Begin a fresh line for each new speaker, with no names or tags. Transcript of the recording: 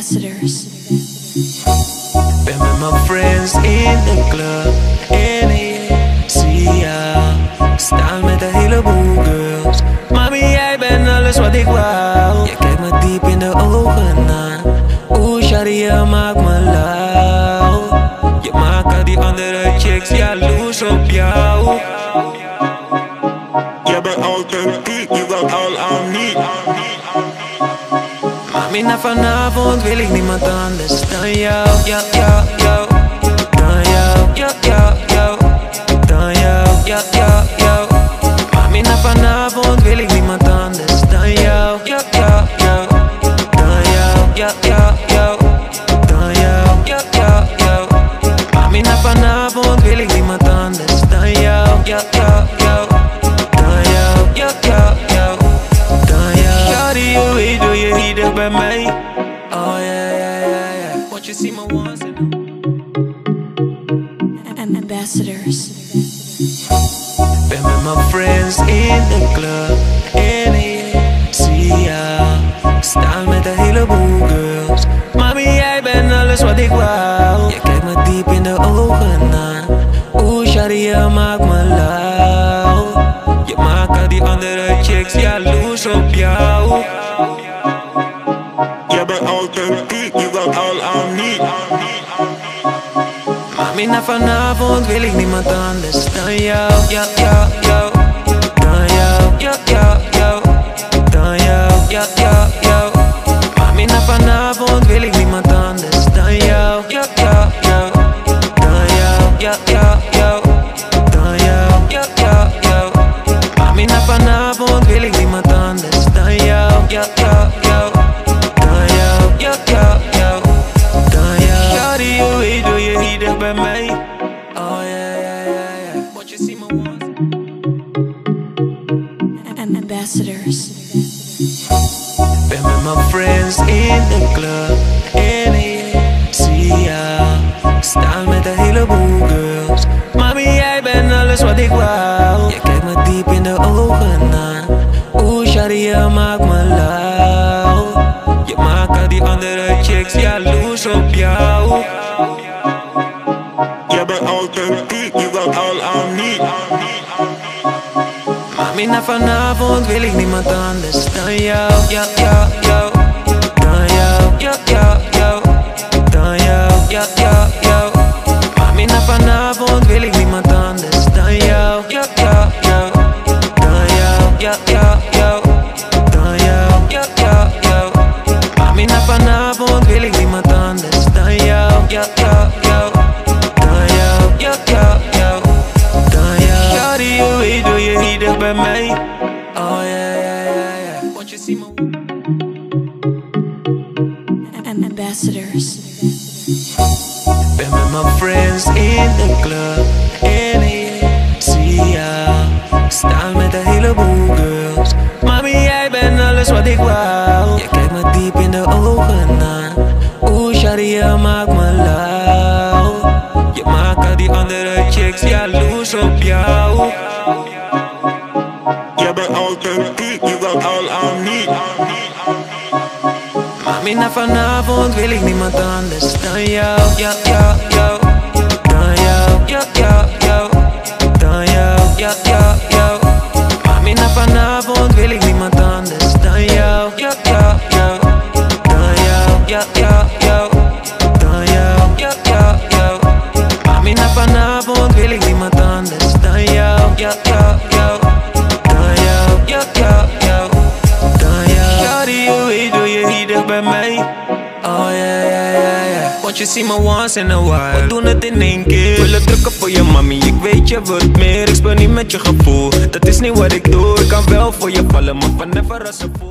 ambassadors.
Ben met mijn friends in de club en ik zie jou staan met een heleboel girls. Mami, jij bent alles wat ik wou. Je kijkt me diep in de ogen aan. Oeh, shawty, je maakt me lauw. Je maakt al die andere chicks jaloers op jou.
Jij bent authentiek, je wilt al aan niet.
Minä vanavond wil ik niemand anders dan jou. jou, jou, jou. Dan jou. jou, jou, jou. Dan jou. jou, jou, jou. Mami, na vanavond wil ik niemand anders dan jou. jou, jou, jou. Dan jou. jou, jou, jou. Dan jou. jou, jou, jou. Mami, na vanavond wil ik niemand anders dan jou. jou, jou, jou. Dan jou. jou, jou. you hate, oh, you hate up by me. Oh, yeah, yeah, yeah, yeah. What you see my ones and
Ambassadors.
Them and my friends in the club. In see ya. Staan met de heleboel girls. Mami, jij bent alles wat ik wou. Je kijkt me diep in de ogen. up, yo. Yeah, but
all them beat, you got all I need.
Mami, na vanavond wil ik niemand anders dan jou. Ja, ja, ja. Dan jou, ja, ja, ja. Dan jou, ja, ja, ja.
Ambassadors.
Ben met mijn friends in de club en ik zie jou staan met een heleboel girls. Mami, jij bent alles wat ik wou. Je kijkt me diep in de ogen aan. Oeh, shawty, je maakt me lauw. Je maakt al die andere chicks jaloers op jou.
Jij bent authentiek, je wilt al aan niet.
Mami, na vanavond wil ik niemand anders dan jou. Ja, ja, jou. Dan jou. Ja, ja, jou. Dan jou. Ja, ja, jou. Mami, na vanavond wil ik niemand anders dan jou. Ja, ja, jou. Dan jou. Ja, jou. Oh ja, ja, ja, ja. Want je ziet me
Am- Ambassadors.
Ben met mijn friends in de club en ik zie jou staan met een heleboel girls. Mami, jij bent alles wat ik wou. Je kijkt me diep in de ogen aan. Oeh, je maakt me lauw. Je maakt al die andere chicks jaloers op jou. Mami, na vanavond wil ik niemand anders dan jou. Ja, ja, jou. Dan jou. Ja, ja, jou. Dan jou. Ja, jou. Mami, na vanavond ziet me once in a while. We doen het in één keer. Wil het drukken voor je mami, ik weet je wilt meer. Ik speel niet met je gevoel, dat is niet wat ik doe. Ik kan wel voor je vallen, maar van never een voet.